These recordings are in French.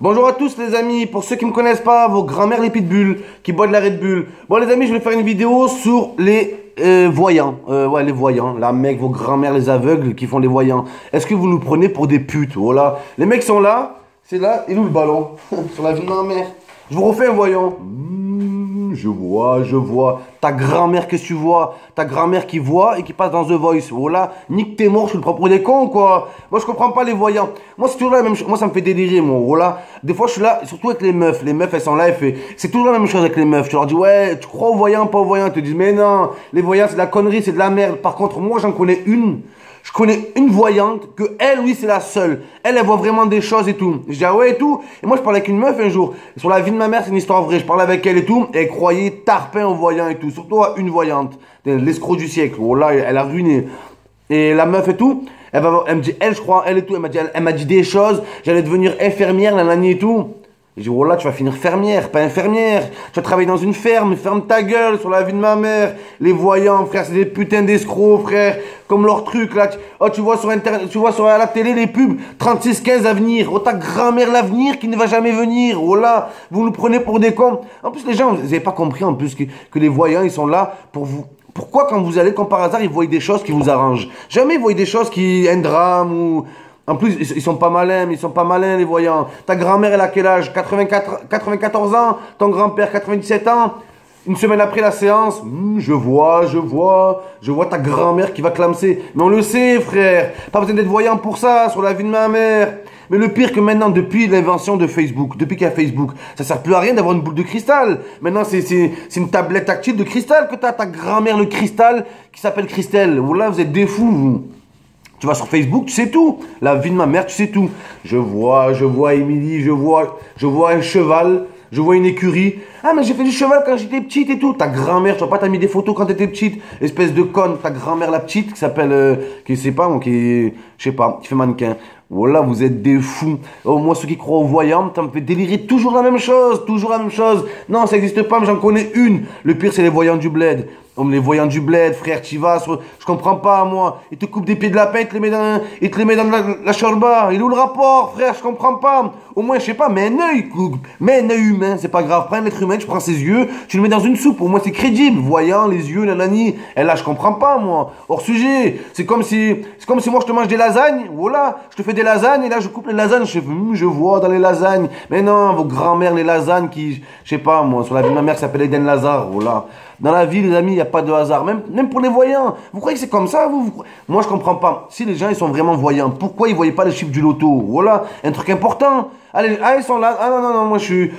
Bonjour à tous les amis, pour ceux qui ne me connaissent pas, vos grand-mères les pitbulls qui boivent de la Red Bull. Bon les amis, je vais faire une vidéo sur les euh, voyants. Euh, ouais, les voyants. La mec, vos grand-mères les aveugles qui font les voyants. Est-ce que vous nous prenez pour des putes? Voilà. Les mecs sont là, c'est là, et nous le ballon Sur la vie de ma mère. Je vous refais un voyant je vois, je vois. Ta grand-mère, qu'est-ce que tu vois? Ta grand-mère qui voit et qui passe dans The Voice. Voilà, nique tes morts, je suis le propre des cons, quoi. Moi, je comprends pas les voyants. Moi, c'est toujours la même chose. Moi, ça me fait délirer, moi. Voilà. Des fois, je suis là, surtout avec les meufs. Les meufs, elles sont là, elles. C'est toujours la même chose avec les meufs. Tu leur dis, ouais, tu crois aux voyants, pas aux voyants? Ils te disent, mais non, les voyants, c'est de la connerie, c'est de la merde. Par contre, moi, j'en connais une. Je connais une voyante que elle, oui, c'est la seule. Elle, elle voit vraiment des choses et tout. Je dis, ah ouais, et tout. Et moi, je parlais avec une meuf un jour. Sur la vie de ma mère, c'est une histoire vraie. Je parlais avec elle et tout. Et elle croyait tarpin aux voyants et tout. Surtout à une voyante. L'escroc du siècle. Oh là, elle a ruiné. Et la meuf et tout. Elle, va, elle me dit, elle, je crois, elle et tout. Elle m'a dit, dit des choses. J'allais devenir infirmière, la et tout. Je oh là, tu vas finir fermière, pas infirmière. Tu vas travailler dans une ferme, ferme ta gueule sur la vie de ma mère. Les voyants, frère, c'est des putains d'escrocs, frère. Comme leur truc, là. Oh, tu vois sur internet, tu vois sur la télé les pubs, 36-15 avenir. Oh, ta grand-mère l'avenir qui ne va jamais venir. Oh là, vous nous prenez pour des cons. En plus, les gens, vous n'avez pas compris, en plus, que, que les voyants, ils sont là pour vous, pourquoi quand vous allez, comme par hasard, ils voient des choses qui vous arrangent? Jamais ils voient des choses qui... un drame ou... En plus, ils sont pas malins, mais ils sont pas malins, les voyants. Ta grand-mère, elle a quel âge? 84, 94 ans? Ton grand-père, 97 ans? Une semaine après la séance, hmm, je vois, je vois, je vois ta grand-mère qui va clamser. Mais on le sait, frère. Pas besoin d'être voyant pour ça, sur la vie de ma mère. Mais le pire que maintenant, depuis l'invention de Facebook, depuis qu'il y a Facebook, ça sert plus à rien d'avoir une boule de cristal. Maintenant, c'est une tablette tactile de cristal que t'as ta grand-mère, le cristal, qui s'appelle Christelle. Voilà, vous êtes des fous, vous. Tu vas sur Facebook, tu sais tout. La vie de ma mère, tu sais tout. Je vois, je vois Émilie, je vois, je vois un cheval, je vois une écurie. Ah, mais j'ai fait du cheval quand j'étais petite et tout. Ta grand-mère, tu vois pas, t'as mis des photos quand t'étais petite. Espèce de conne. Ta grand-mère, la petite, qui s'appelle, euh, qui sait pas, qui, je sais pas, qui fait mannequin. Voilà, vous êtes des fous. Oh, moi, ceux qui croient aux voyants, ça me fait délirer toujours la même chose, toujours la même chose. Non, ça n'existe pas, mais j'en connais une. Le pire, c'est les voyants du bled. Les voyants du bled, frère, tu vas, je comprends pas, moi. Il te coupe des pieds de lapin, il te les met dans, te les met dans la, la chorba. Il est où le rapport, frère, je comprends pas. Au moins, je sais pas, mais un œil, mais un œil humain, c'est pas grave. Prends l'être humain, tu prends ses yeux, tu le mets dans une soupe. Au moins, c'est crédible. Voyant, les yeux, nanani. Et là, je comprends pas, moi. Hors sujet. C'est comme si, c'est comme si moi, je te mange des lasagnes. Voilà. Je te fais des lasagnes, et là, je coupe les lasagnes. Je, hum, je vois dans les lasagnes. Mais non, vos grand-mères, les lasagnes qui, je sais pas, moi, sur la vie de ma mère, qui s'appelle Eden Lazare. Voilà. Dans la vie, les amis, il n'y a pas de hasard. Même, pour les voyants. Vous croyez que c'est comme ça, vous, Moi, je comprends pas. Si les gens, ils sont vraiment voyants, pourquoi ils voyaient pas les chiffres du loto? Voilà, un truc important. Allez, ah, ils sont là. Ah non, non, non, moi, je suis...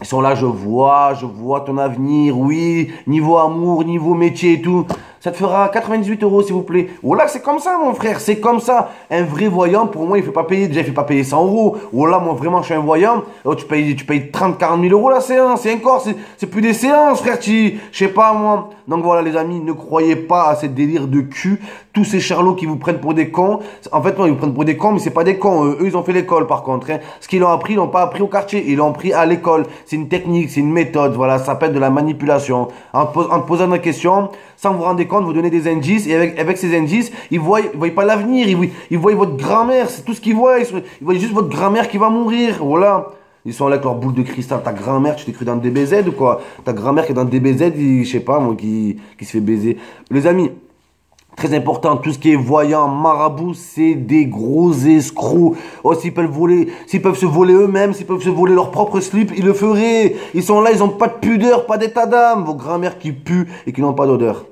Ils sont là, je vois, je vois ton avenir, oui, niveau amour, niveau métier et tout. Ça te fera 98 euros, s'il vous plaît. Voilà, c'est comme ça, mon frère, c'est comme ça. Un vrai voyant, pour moi, il ne fait pas payer, déjà, il ne fait pas payer 100 euros. Voilà, moi, vraiment, je suis un voyant. Oh, tu payes, tu payes 30, 40 000 euros la séance, c'est encore, c'est plus des séances, frère, tu, je sais pas, moi. Donc voilà, les amis, ne croyez pas à ces délires de cul. Tous ces charlots qui vous prennent pour des cons. En fait, non, ils vous prennent pour des cons, mais c'est pas des cons. Eux, ils ont fait l'école, par contre. Hein. Ce qu'ils ont appris, ils l'ont pas appris au quartier, ils l'ont appris à l'école. C'est une technique, c'est une méthode, voilà, ça s'appelle de la manipulation. En, en posant des questions, sans vous rendre compte, vous donnez des indices, et avec, ces indices, ils voient, ils voient pas l'avenir, ils, ils voient votre grand-mère, c'est tout ce qu'ils voient, ils, voient juste votre grand-mère qui va mourir, voilà. Ils sont là avec leur boule de cristal. Ta grand-mère, tu t'es cru dans le DBZ ou quoi? Ta grand-mère qui est dans le DBZ, je sais pas, moi, qui, qui se fait baiser. Les amis, Très important, tout ce qui est voyant, marabout, c'est des gros escrocs. Oh, s'ils peuvent voler, s'ils peuvent se voler eux-mêmes, s'ils peuvent se voler leur propre slip, ils le feraient. Ils sont là, ils ont pas de pudeur, pas d'état d'âme. Vos grand-mères qui puent et qui n'ont pas d'odeur.